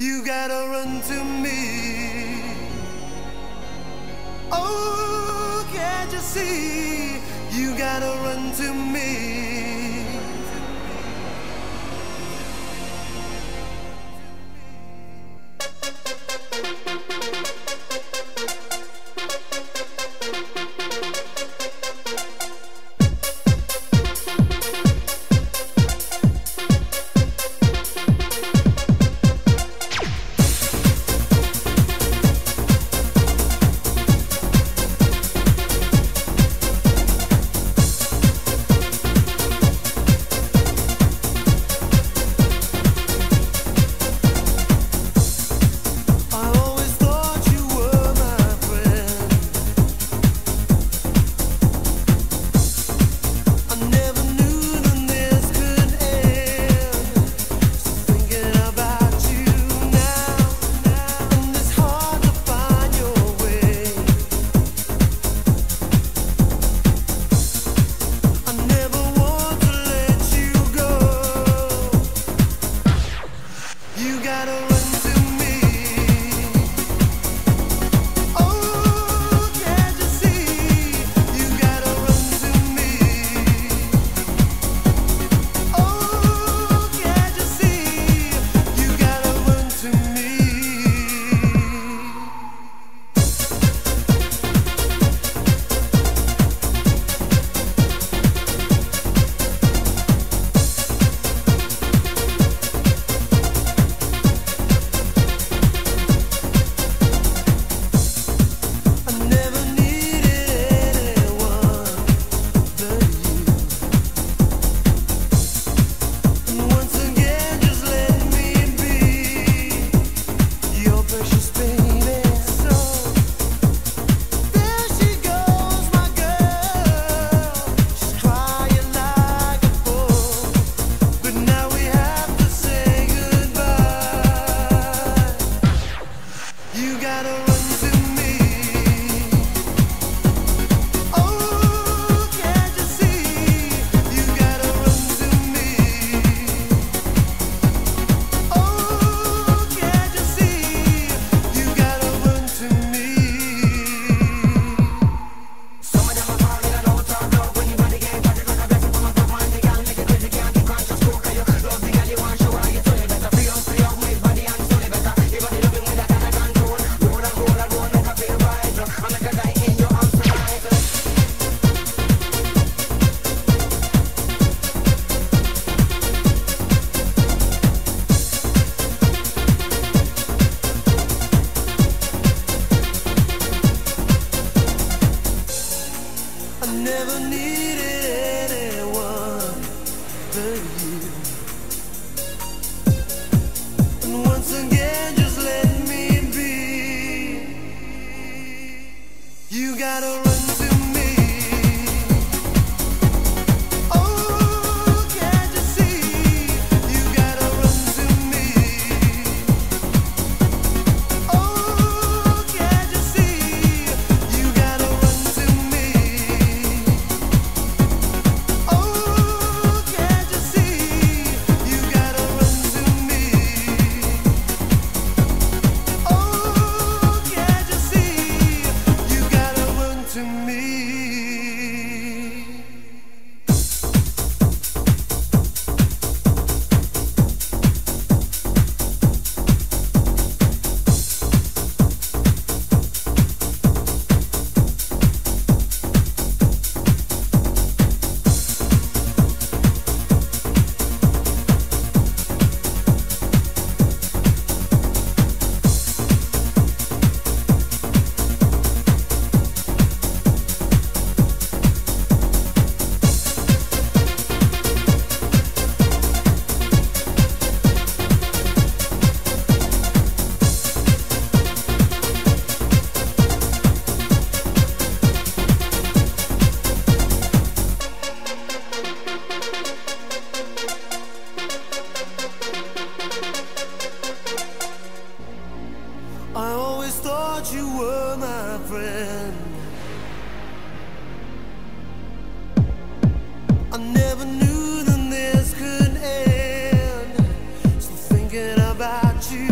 You gotta run to me. Oh, can't you see? You gotta run to me. just think needed anyone but you. And once again, just let me be. You gotta run to. always thought you were my friend. I never knew that this could end. Still thinking about you.